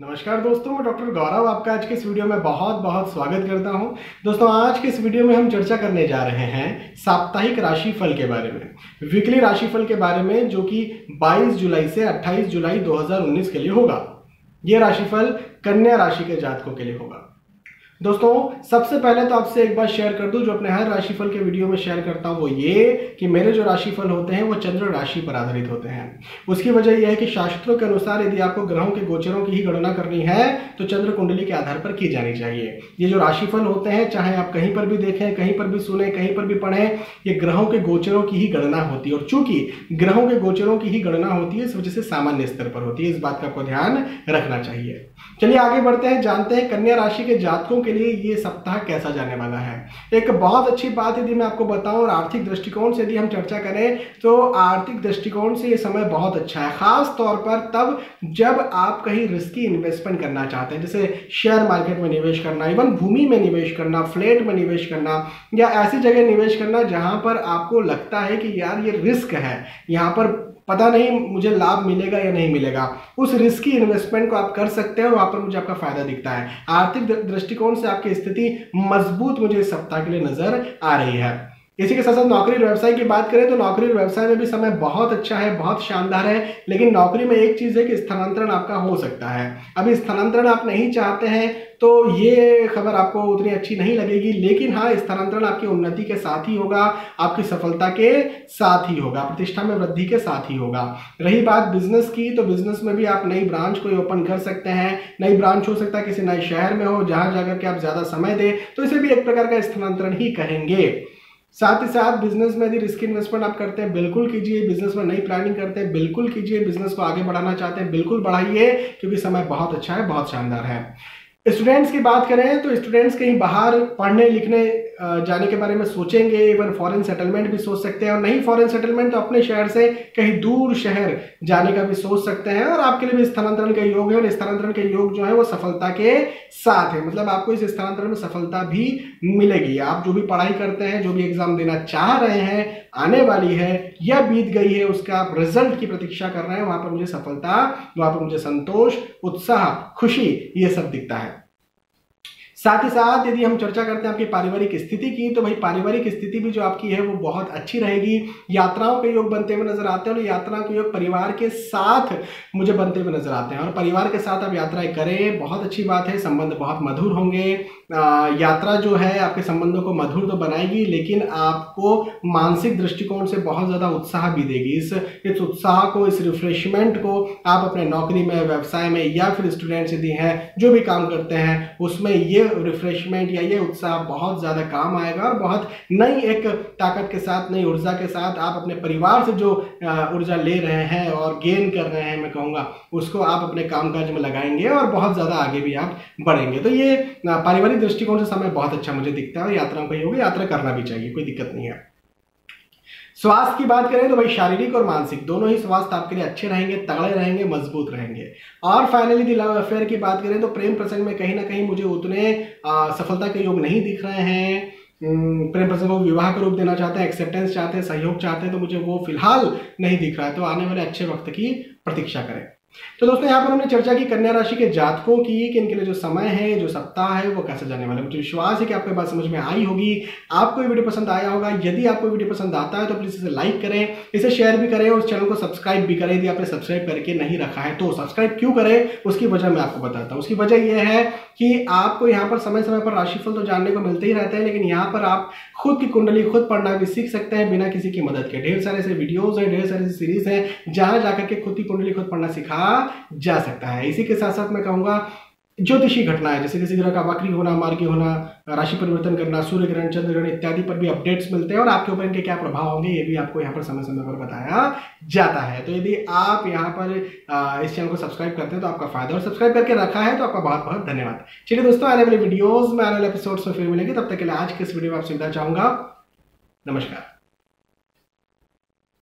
नमस्कार दोस्तों, मैं डॉक्टर गौरव आपका आज के इस वीडियो में बहुत बहुत स्वागत करता हूँ। दोस्तों, आज के इस वीडियो में हम चर्चा करने जा रहे हैं साप्ताहिक राशिफल के बारे में, वीकली राशिफल के बारे में, जो कि 22 जुलाई से 28 जुलाई 2019 के लिए होगा। ये राशिफल कन्या राशि के जातकों के लिए होगा। दोस्तों, सबसे पहले तो आपसे एक बात शेयर कर दूँ, जो अपने हर राशिफल के वीडियो में शेयर करता हूँ, वो ये कि मेरे जो राशिफल होते हैं, वो चंद्र राशि पर आधारित होते हैं। उसकी वजह यह है कि शास्त्रों के अनुसार यदि आपको ग्रहों के गोचरों की ही गणना करनी है तो चंद्र कुंडली के आधार पर की जानी चाहिए। ये जो राशिफल होते हैं, चाहे आप कहीं पर भी देखें, कहीं पर भी सुने, कहीं पर भी पढ़ें, ये ग्रहों के गोचरों की ही गणना होती है। और चूँकि ग्रहों के गोचरों की ही गणना होती है, इस वजह से सामान्य स्तर पर होती है। इस बात का आपको ध्यान रखना चाहिए। चलिए आगे बढ़ते हैं, जानते हैं कन्या राशि के जातकों के लिए ये सप्ताह कैसा जाने वाला है? एक बहुत अच्छी बात यदि मैं आपको बताऊँ और आर्थिक दृष्टिकोण से यदि हम चर्चा करें तो आर्थिक दृष्टिकोण से ये समय बहुत अच्छा है। खास तौर पर तब जब आप कहीं रिस्की इन्वेस्टमेंट करना चाहते हैं, जैसे शेयर मार्केट में निवेश करना इवन भूमि में निवेश करना फ्लैट में निवेश करना, या ऐसी जगह निवेश करना जहाँ पर आपको लगता है कि यार ये रिस्क है, यहाँ पर पता नहीं मुझे लाभ मिलेगा या नहीं मिलेगा। उस रिस्की इन्वेस्टमेंट को आप कर सकते हैं और वहाँ पर मुझे आपका फ़ायदा दिखता है। आर्थिक दृष्टिकोण से आपकी स्थिति मज़बूत मुझे इस सप्ताह के लिए नज़र आ रही है। इसी के साथ साथ नौकरी और व्यवसाय की बात करें तो नौकरी और व्यवसाय में भी समय बहुत अच्छा है, बहुत शानदार है, लेकिन नौकरी में एक चीज़ है कि स्थानांतरण आपका हो सकता है। अभी स्थानांतरण आप नहीं चाहते हैं तो ये खबर आपको उतनी अच्छी नहीं लगेगी, लेकिन हाँ स्थानांतरण आपकी उन्नति के साथ ही होगा, आपकी सफलता के साथ ही होगा, प्रतिष्ठा में वृद्धि के साथ ही होगा। रही बात बिज़नेस की तो बिज़नेस में भी आप नई ब्रांच कोई ओपन कर सकते हैं, नई ब्रांच हो सकता है किसी नए शहर में हो, जहाँ जाकर के आप ज़्यादा समय दें तो इसे भी एक प्रकार का स्थानांतरण ही कहेंगे। साथ ही साथ बिज़नेस में यदि रिस्क इन्वेस्टमेंट आप करते हैं, बिल्कुल कीजिए बिज़नेस में नई प्लानिंग करते हैं बिल्कुल कीजिए बिज़नेस को आगे बढ़ाना चाहते हैं, बिल्कुल बढ़ाइए, क्योंकि समय बहुत अच्छा है, बहुत शानदार है। स्टूडेंट्स की बात करें तो स्टूडेंट्स कहीं बाहर पढ़ने, लिखने जाने के बारे में सोचेंगे इवन फॉरेन सेटलमेंट भी सोच सकते हैं और नहीं फॉरेन सेटलमेंट तो अपने शहर से कहीं दूर शहर जाने का भी सोच सकते हैं और आपके लिए भी स्थानांतरण का योग है और स्थानांतरण के योग जो है वो सफलता के साथ है। मतलब आपको इस स्थानांतरण में सफलता भी मिलेगी। आप जो भी पढ़ाई करते हैं, जो भी एग्ज़ाम देना चाह रहे हैं आने वाली है, या बीत गई है, उसका आप रिज़ल्ट की प्रतीक्षा कर रहे हैं, वहाँ पर मुझे सफलता, वहाँ पर मुझे संतोष, उत्साह, खुशी, ये सब दिखता है। साथ ही साथ यदि हम चर्चा करते हैं आपकी पारिवारिक स्थिति की तो भाई पारिवारिक स्थिति भी जो आपकी है वो बहुत अच्छी रहेगी। यात्राओं के योग बनते हुए नज़र आते हैं और यात्राओं के योग परिवार के साथ मुझे बनते हुए नज़र आते हैं। और परिवार के साथ आप यात्राएँ करें, बहुत अच्छी बात है, संबंध बहुत मधुर होंगे। यात्रा जो है आपके संबंधों को मधुर तो बनाएगी, लेकिन आपको मानसिक दृष्टिकोण से बहुत ज़्यादा उत्साह भी देगी। इस इस उत्साह को, इस रिफ्रेशमेंट को आप अपने नौकरी में, व्यवसाय में या फिर स्टूडेंट्स यदि हैं, जो भी काम करते हैं, उसमें ये रिफ्रेशमेंट या ये उत्साह बहुत ज़्यादा काम आएगा और बहुत नई एक ताकत के साथ, नई ऊर्जा के साथ आप अपने परिवार से जो ऊर्जा ले रहे हैं और गेन कर रहे हैं, मैं कहूँगा, उसको आप अपने कामकाज में लगाएँगे और बहुत ज़्यादा आगे भी आप बढ़ेंगे। तो ये पारिवारिक दृष्टिकोण से समय बहुत अच्छा मुझे दिखता है और यात्राओं का होगी यात्रा करना भी चाहिए, कोई दिक्कत नहीं है। स्वास्थ्य की बात करें तो भाई शारीरिक और मानसिक दोनों ही स्वास्थ्य आपके लिए अच्छे रहेंगे तगड़े रहेंगे मज़बूत रहेंगे। और फाइनली दी लव अफेयर की बात करें तो प्रेम प्रसंग में कहीं ना कहीं मुझे उतने आ, सफलता के योग नहीं दिख रहे हैं। प्रेम प्रसंग को विवाह का रूप देना चाहते हैं एक्सेप्टेंस चाहते हैं सहयोग चाहते हैं तो मुझे वो फ़िलहाल नहीं दिख रहा है। तो आने वाले अच्छे वक्त की प्रतीक्षा करें। तो दोस्तों, यहाँ पर हमने चर्चा की कन्या राशि के जातकों की, कि इनके लिए जो समय है, जो सप्ताह है, वो कैसे जाने वाला है। मुझे विश्वास है कि आपको बात समझ में आई होगी। आपको ये वीडियो पसंद आया होगा। यदि आपको वीडियो पसंद आता है तो प्लीज़ इसे लाइक करें, इसे शेयर भी करें और चैनल को सब्सक्राइब भी करें। यदि आपने सब्सक्राइब करके नहीं रखा है तो सब्सक्राइब क्यों करें? उसकी वजह मैं आपको बताता हूँ। उसकी वजह यह है कि आपको यहाँ पर समय समय पर राशिफल तो जानने को मिलते ही रहते हैं, लेकिन यहाँ पर आप खुद की कुंडली, खुद पढ़ना भी सीख सकते हैं बिना किसी की मदद के। ढेर सारे ऐसे वीडियोज़ हैं, ढेर सारे ऐसे सीरीज़ हैं, जहाँ जाकर के खुद की कुंडली, खुद पढ़ना सिखा जा सकता है। इसी के साथ साथ मैं कहूँगा, ज्योतिषी घटनाएँ, जैसे किसी तरह का वक्री होना, मार्गी होना, राशि परिवर्तन करना, सूर्य ग्रहण, चंद्र ग्रहण इत्यादि पर भी अपडेट्स मिलते हैं और आपके ऊपर इनके क्या प्रभाव होंगे, ये भी आपको यहाँ पर समय समय पर बताया जाता है। तो यदि आप यहाँ पर इस चैनल को सब्सक्राइब करते हैं तो आपका फ़ायदा और सब्सक्राइब करके रखा है तो आपका बहुत बहुत धन्यवाद। चलिए दोस्तों, आने वाले वीडियोज़ में आने वाले एपिसोड में फिर मिलेंगे। तब तक के लिए आज के इस वीडियो में आप सुविधा चाहूँगा। नमस्कार।